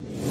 you